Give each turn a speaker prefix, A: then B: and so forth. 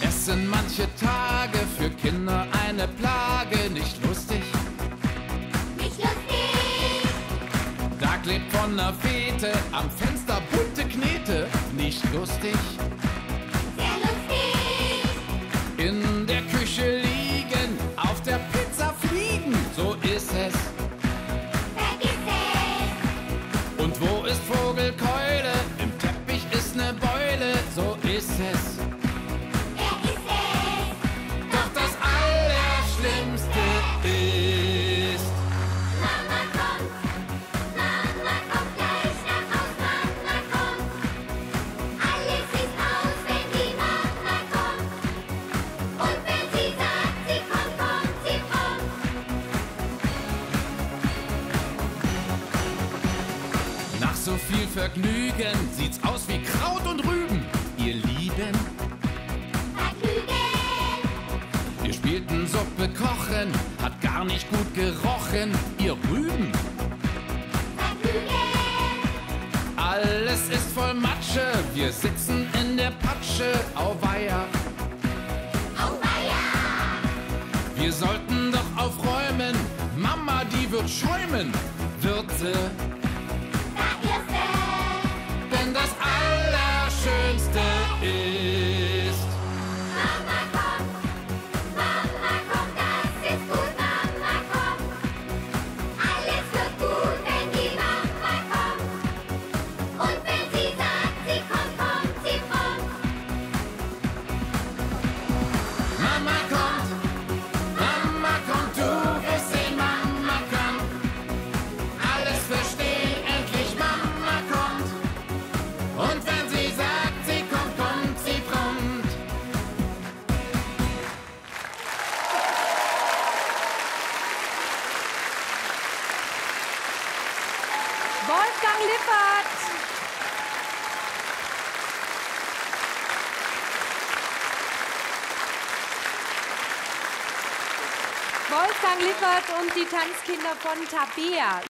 A: Es sind manche Tage für Kinder eine Plage, nicht lustig.
B: Nicht lustig,
A: Da klebt von der Fete am Fenster bunte Knete, nicht lustig. Ist Vogelkeule? Im Teppich ist ne Beule, so ist es.
B: Er ist es.
A: Doch das Allerschlimmste ist, so viel Vergnügen sieht's aus wie Kraut und Rüben, ihr Lieben.
B: Vergnügen,
A: Wir spielten Suppe kochen, hat gar nicht gut gerochen, ihr Rüben.
B: Vergnügen,
A: Alles ist voll Matsche, wir sitzen in der Patsche, auweia.
B: auweia.
A: Wir sollten doch aufräumen, Mama, die wird schäumen, wird
C: Wolfgang Lippert. Wolfgang Lippert und die Tanzkinder von Tabea.